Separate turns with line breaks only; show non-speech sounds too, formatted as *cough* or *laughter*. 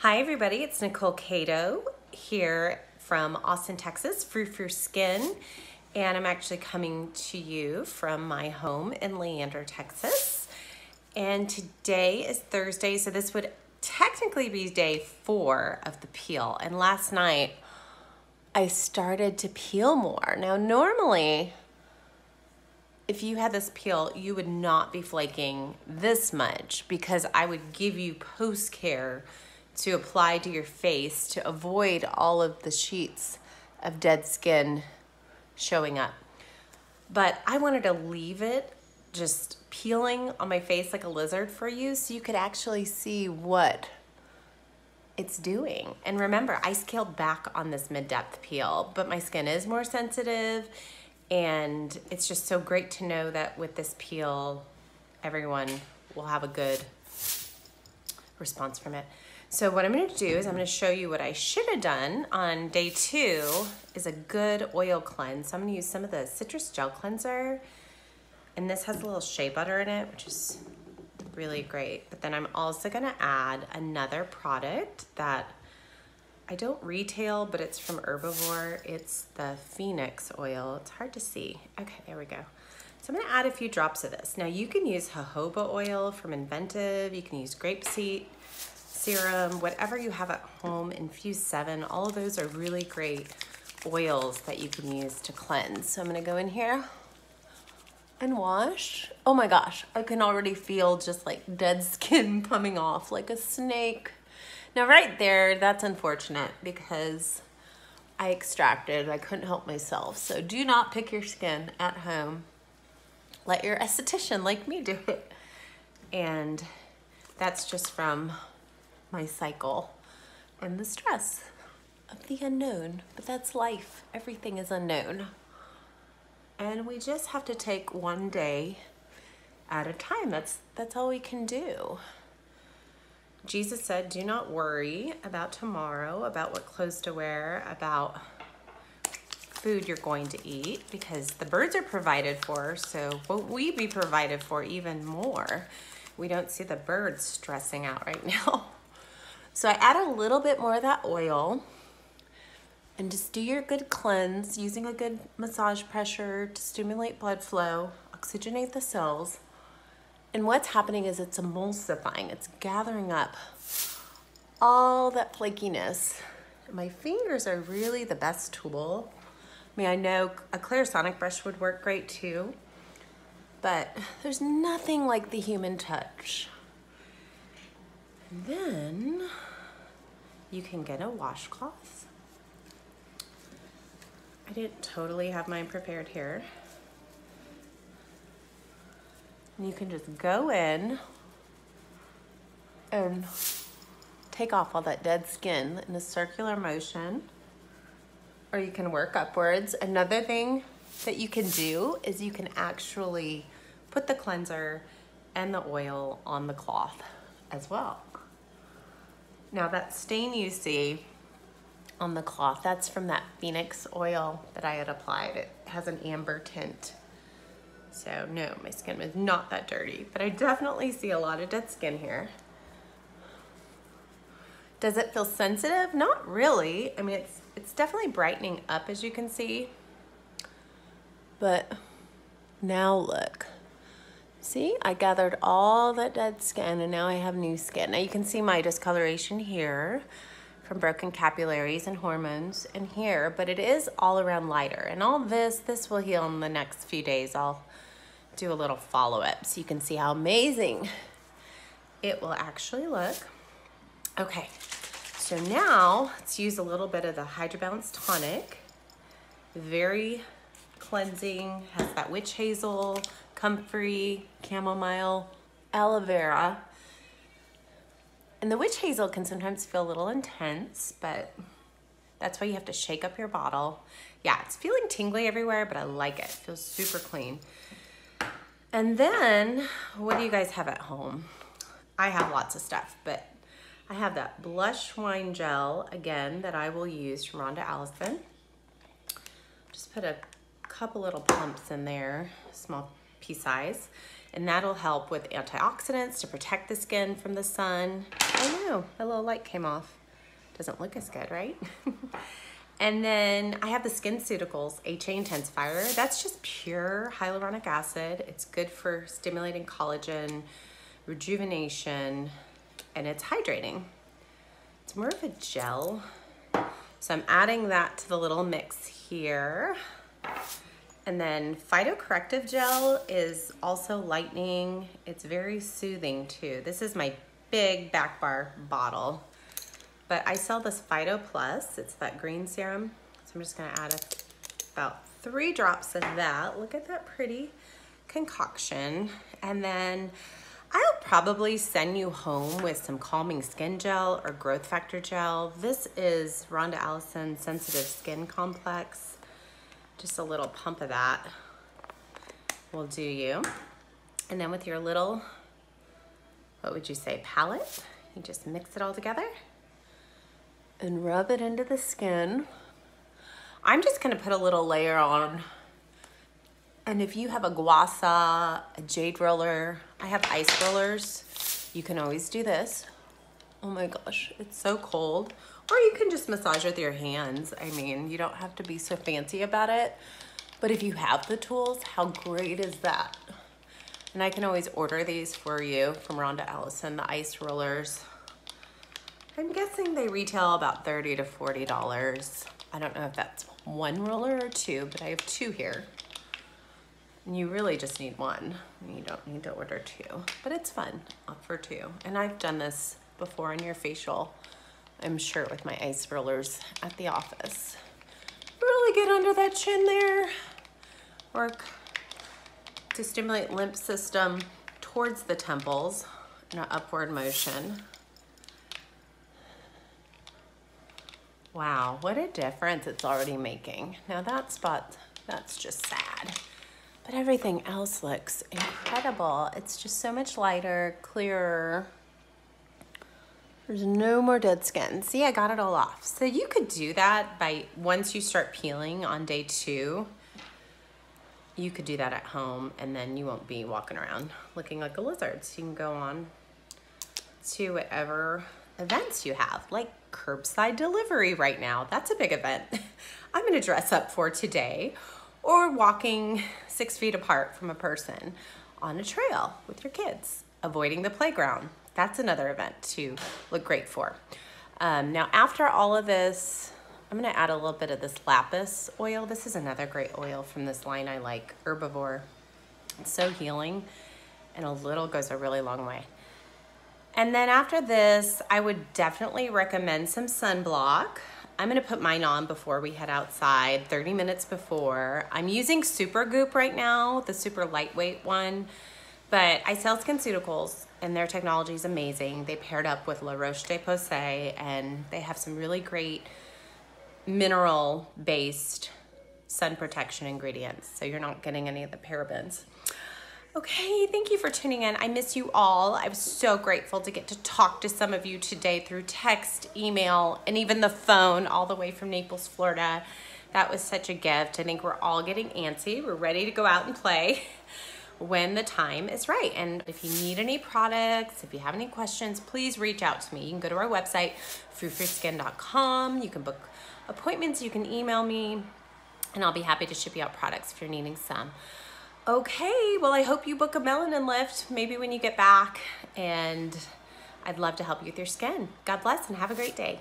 Hi, everybody. It's Nicole Cato here from Austin, Texas, Frou Frou Skin. And I'm actually coming to you from my home in Leander, Texas. And today is Thursday, so this would technically be day four of the peel. And last night, I started to peel more. Now, normally, if you had this peel, you would not be flaking this much because I would give you post care to apply to your face to avoid all of the sheets of dead skin showing up. But I wanted to leave it just peeling on my face like a lizard for you so you could actually see what it's doing. And remember, I scaled back on this mid-depth peel, but my skin is more sensitive and it's just so great to know that with this peel, everyone will have a good response from it. So what I'm gonna do is I'm gonna show you what I should have done on day two is a good oil cleanse. So I'm gonna use some of the citrus gel cleanser and this has a little shea butter in it, which is really great. But then I'm also gonna add another product that I don't retail, but it's from Herbivore. It's the Phoenix oil. It's hard to see. Okay, there we go. So I'm gonna add a few drops of this. Now you can use jojoba oil from Inventive. You can use grapeseed serum, whatever you have at home, Infuse 7. All of those are really great oils that you can use to cleanse. So I'm gonna go in here and wash. Oh my gosh, I can already feel just like dead *laughs* skin coming off like a snake. Now right there, that's unfortunate because I extracted, I couldn't help myself. So do not pick your skin at home. Let your esthetician like me do it. And that's just from my cycle and the stress of the unknown. But that's life, everything is unknown. And we just have to take one day at a time. That's, that's all we can do. Jesus said, do not worry about tomorrow, about what clothes to wear, about food you're going to eat, because the birds are provided for, so won't we be provided for even more? We don't see the birds stressing out right *laughs* now. So I add a little bit more of that oil and just do your good cleanse using a good massage pressure to stimulate blood flow, oxygenate the cells, and what's happening is it's emulsifying, it's gathering up all that flakiness. My fingers are really the best tool. I mean, I know a Clarisonic brush would work great too, but there's nothing like the human touch. Then you can get a washcloth. I didn't totally have mine prepared here. And you can just go in and take off all that dead skin in a circular motion, or you can work upwards. Another thing that you can do is you can actually put the cleanser and the oil on the cloth as well. Now that stain you see on the cloth, that's from that Phoenix oil that I had applied. It has an amber tint. So no, my skin was not that dirty, but I definitely see a lot of dead skin here. Does it feel sensitive? Not really. I mean, it's, it's definitely brightening up as you can see. But now look. See, I gathered all that dead skin and now I have new skin. Now you can see my discoloration here from broken capillaries and hormones in here, but it is all around lighter. And all this, this will heal in the next few days. I'll do a little follow-up so you can see how amazing it will actually look. Okay, so now let's use a little bit of the Hydro Balance Tonic. Very cleansing, has that witch hazel, comfrey, chamomile, aloe vera. And the witch hazel can sometimes feel a little intense, but that's why you have to shake up your bottle. Yeah, it's feeling tingly everywhere, but I like it. it feels super clean. And then, what do you guys have at home? I have lots of stuff, but I have that blush wine gel, again, that I will use from Rhonda Allison. Just put a couple little pumps in there, small pea size. and that'll help with antioxidants to protect the skin from the sun. Oh no, a little light came off. Doesn't look as good, right? *laughs* and then I have the SkinCeuticals HA Intensifier. That's just pure hyaluronic acid. It's good for stimulating collagen, rejuvenation, and it's hydrating. It's more of a gel. So I'm adding that to the little mix here. And then phytocorrective gel is also lightening. It's very soothing too. This is my big back bar bottle. But I sell this Phyto Plus. It's that green serum. So I'm just gonna add a, about three drops of that. Look at that pretty concoction. And then I'll probably send you home with some calming skin gel or growth factor gel. This is Rhonda Allison Sensitive Skin Complex. Just a little pump of that will do you. And then with your little, what would you say, palette, you just mix it all together and rub it into the skin. I'm just gonna put a little layer on. And if you have a gua sha, a jade roller, I have ice rollers, you can always do this. Oh my gosh, it's so cold. Or you can just massage with your hands. I mean, you don't have to be so fancy about it. But if you have the tools, how great is that? And I can always order these for you from Rhonda Allison, the ice rollers. I'm guessing they retail about 30 to $40. I don't know if that's one roller or two, but I have two here. And you really just need one. You don't need to order two, but it's fun for two. And I've done this before on your facial I'm sure with my ice rollers at the office. Really get under that chin there. Work to stimulate lymph system towards the temples in an upward motion. Wow, what a difference it's already making. Now that spot, that's just sad. But everything else looks incredible. It's just so much lighter, clearer, there's no more dead skin. See, I got it all off. So you could do that by once you start peeling on day two, you could do that at home and then you won't be walking around looking like a lizard. So you can go on to whatever events you have, like curbside delivery right now. That's a big event. *laughs* I'm gonna dress up for today or walking six feet apart from a person on a trail with your kids, avoiding the playground. That's another event to look great for. Um, now after all of this, I'm gonna add a little bit of this lapis oil. This is another great oil from this line I like, Herbivore. It's so healing and a little goes a really long way. And then after this, I would definitely recommend some sunblock. I'm gonna put mine on before we head outside, 30 minutes before. I'm using Supergoop right now, the super lightweight one, but I sell SkinCeuticals and their technology is amazing. They paired up with La Roche-Posay and they have some really great mineral based sun protection ingredients. So you're not getting any of the parabens. Okay, thank you for tuning in. I miss you all. I was so grateful to get to talk to some of you today through text, email, and even the phone all the way from Naples, Florida. That was such a gift. I think we're all getting antsy. We're ready to go out and play *laughs* when the time is right. And if you need any products, if you have any questions, please reach out to me. You can go to our website, froufrouskin.com. You can book appointments, you can email me, and I'll be happy to ship you out products if you're needing some. Okay, well, I hope you book a melanin lift maybe when you get back, and I'd love to help you with your skin. God bless and have a great day.